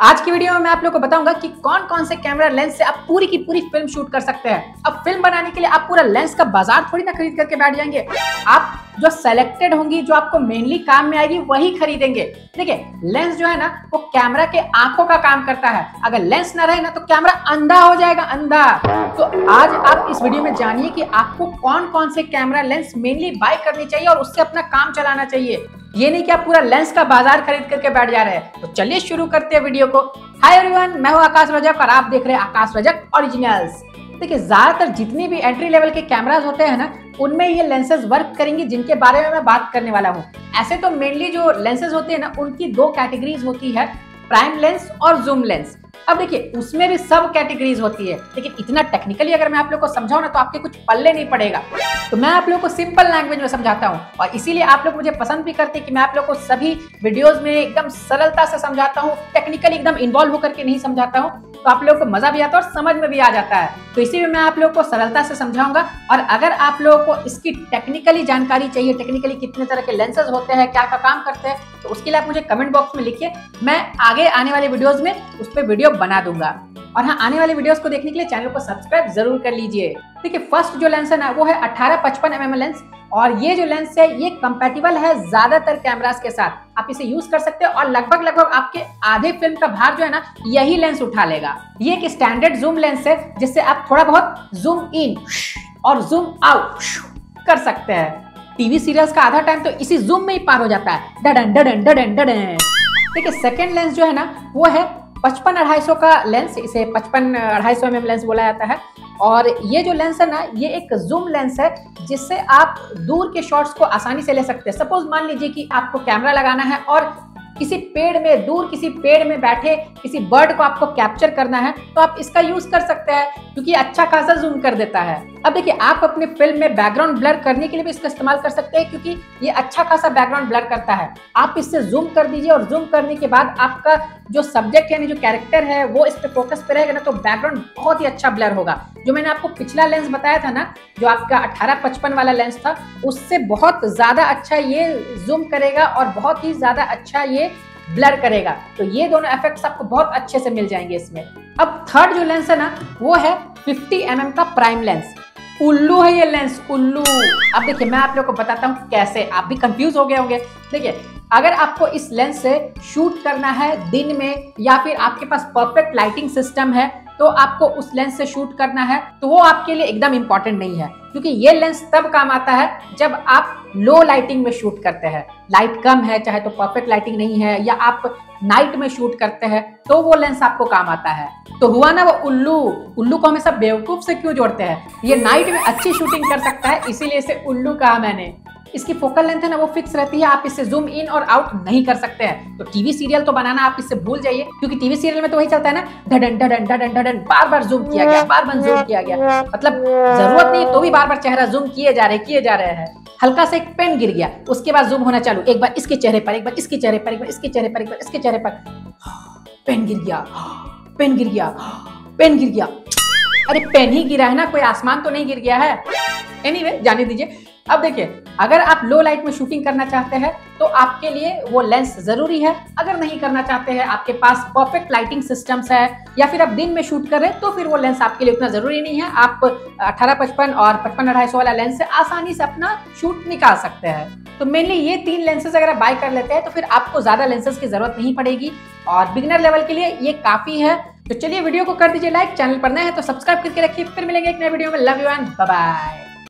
आज की वीडियो में मैं आप लोग को बताऊँगा कि कौन कौन से कैमरा लेंस से आप पूरी की पूरी फ़िल्म शूट कर सकते हैं। अब फ़िल्म बनाने के लिए आप पूरा लेंस का बाज़ार थोड़ी ना खरीद करके बैठ जाएँगे। आप जो सेलेक्टेड होंगी, जो आपको मेनली काम में आएगी, वही खरीदेंगे। देखिए, लेंस जो है ना, वो कैमरा के आँखों का काम करता है। अगर लेंस ना रहे ना तो कैमरा अंधा हो जाएगा, अंधा। तो आज आप इस वीडियो में जानिए कि आपको कौन कौन से कैमरा लेंस मेनली बाय करनी चाहिए और उससे अपना काम चलाना चाहिए। ये नहीं कि आप पूरा लेंस का बाज़ार खरीद करके बैठ जा रहे हैं। तो चलिए शुरू करते हैं वीडियो को। हाय एवरीवन मैं हूँ आकाश रजक और आप देख रहे हैं आकाश रजक ओरिजिनल्स देखिए, ज़्यादातर जितनी भी एंट्री लेवल के कैमराज होते हैं ना, उनमें ये लेंसेज वर्क करेंगी, जिनके बारे में मैं बात करने वाला हूँ। ऐसे तो मेनली जो लेंसेज होते हैं ना, उनकी दो कैटेगरीज होती है प्राइम लेंस और जूम लेंस अब देखिए, उसमें भी सब कैटेगरीज होती है, लेकिन इतना टेक्निकली अगर मैं आप लोग को समझाऊ ना तो आपके कुछ पल्ले नहीं पड़ेगा। तो मैं आप लोग को सिंपल लैंग्वेज में समझाता हूँ, और इसीलिए आप लोग मुझे पसंद भी करते कि मैं आप लोग को सभी वीडियोज़ में एकदम सरलता से समझाता हूँ टेक्निकली एकदम इन्वॉल्व होकर के नहीं समझाता हूँ। तो आप लोग को मज़ा भी आता है और समझ में भी आ जाता है। तो इसी में मैं आप लोग को सरलता से समझाऊँगा। और अगर आप लोगों को इसकी टेक्निकली जानकारी चाहिए टेक्निकली कितने तरह के लेंसेज होते हैं क्या क्या काम करते हैं तो उसके लिए आप मुझे कमेंट बॉक्स में लिखिए। मैं आगे आने वाले वीडियोज़ में उस पर वीडियो बना दूँगा। और हाँ आने वाले वीडियोस को देखने के लिए चैनल को सब्सक्राइब ज़रूर कर लीजिए। देखिए फ़र्स्ट जो लेंस है ना, वो है अठारह पचपन एम लेंस और ये जो लेंस है, ये कंपेटिबल है ज़्यादातर कैमरास के साथ। आप इसे यूज़ कर सकते हैं और लगभग लगभग आपके आधे फ़िल्म का भार जो है ना, यही लेंस उठा लेगा। ये एक स्टैंडर्ड जूम लेंस है, जिससे आप थोड़ा बहुत जूम इन और जूम आउट कर सकते हैं। टीवी सीरियल्स का आधा टाइम तो इसी जूम में ही पार हो जाता है। डडन डडन डडन डडन। देखिए सेकेंड लेंस जो है ना, वो है पचपन अढ़ाई सौ का लेंस इसे पचपन अढ़ाई सौ एम लेंस बोला जाता है। और ये जो लेंस है ना, ये एक जूम लेंस है, जिससे आप दूर के शॉट्स को आसानी से ले सकते हैं। सपोज़ मान लीजिए कि आपको कैमरा लगाना है और किसी पेड़ में, दूर किसी पेड़ में बैठे किसी बर्ड को आपको कैप्चर करना है तो आप इसका यूज़ कर सकते हैं, क्योंकि अच्छा खासा जूम कर देता है। अब देखिए, आप अपने फ़िल्म में बैकग्राउंड ब्लर करने के लिए भी इसका इस्तेमाल कर सकते हैं, क्योंकि ये अच्छा खासा बैकग्राउंड ब्लर करता है। आप इससे जूम कर दीजिए और जूम करने के बाद आपका जो सब्जेक्ट यानी जो कैरेक्टर है, वो इस पर फोकस पे रहेगा ना तो बैकग्राउंड बहुत ही अच्छा ब्लर होगा। जो मैंने आपको पिछला लेंस बताया था ना, जो आपका अठारह पचपन वाला लेंस था, उससे बहुत ज़्यादा अच्छा ये जूम करेगा और बहुत ही ज़्यादा अच्छा ये ब्लर करेगा। तो ये दोनों इफेक्ट्स आपको बहुत अच्छे से मिल जाएँगे इसमें। अब थर्ड जो लेंस है ना, वो है 50 एम mm का प्राइम लेंस उल्लू है ये लेंस उल्लू। अब देखिए, मैं आप लोग को बताता हूँ कैसे। आप भी कंफ्यूज हो गए होंगे। देखिए, अगर आपको इस लेंस से शूट करना है दिन में, या फिर आपके पास परफेक्ट लाइटिंग सिस्टम है तो आपको उस लेंस से शूट करना है तो वो आपके लिए एकदम इंपॉर्टेंट नहीं है, क्योंकि ये लेंस तब काम आता है जब आप लो लाइटिंग में शूट करते हैं। लाइट कम है, चाहे तो परफेक्ट लाइटिंग नहीं है, या आप नाइट में शूट करते हैं तो वो लेंस आपको काम आता है। तो हुआ ना वो उल्लू उल्लू को हमेशा बेवकूफ़ से क्यों जोड़ते हैं? ये नाइट में अच्छी शूटिंग कर सकता है, इसीलिए इसे उल्लू कहा मैंने। इसकी फोकल लेंथ है ना वो फिक्स रहती है आप इससे जूम इन और आउट नहीं कर सकते हैं। तो टीवी सीरियल तो बनाना आप इससे भूल जाइए क्योंकि टीवी सीरियल में तो वही चलता है ना ढडन ढडन ढडन ढडन बार बार जूम किया गया बार बार जूम किया गया। मतलब ज़रूरत नहीं तो भी बार बार चेहरा जूम किए जा रहे किए जा रहे हैं। हल्का सा एक पेन गिर गया उसके बाद जूम होना चालू। एक बार इसके चेहरे पर एक बार इसके चेहरे पर एक बार इसके चेहरे पर एक बार इसके चेहरे पर। पेन गिर गया पेन गिर गया पेन गिर गया। अरे पेन ही गिरा है ना कोई आसमान तो नहीं गिर गया है। एनीवे anyway, जाने दीजिए। अब देखिए, अगर आप लो लाइट में शूटिंग करना चाहते हैं तो आपके लिए वो लेंस ज़रूरी है। अगर नहीं करना चाहते हैं, आपके पास परफेक्ट लाइटिंग सिस्टम्स है, या फिर आप दिन में शूट कर रहे हैं तो फिर वो लेंस आपके लिए उतना ज़रूरी नहीं है। आप अठारह पचपन और पचपन अढ़ाई वाला लेंस से आसानी से अपना शूट निकाल सकते हैं। तो मेनली ये तीन लेंसेज अगर आप बाय कर लेते हैं तो फिर आपको ज़्यादा लेंसेज की ज़रूरत नहीं पड़ेगी। और बिगनर लेवल के लिए ये काफ़ी है। तो चलिए वीडियो को कर दीजिए लाइक चैनल पर नए हैं तो सब्सक्राइब करके रखिए। फिर मिलेंगे एक नए वीडियो में। Love you and bye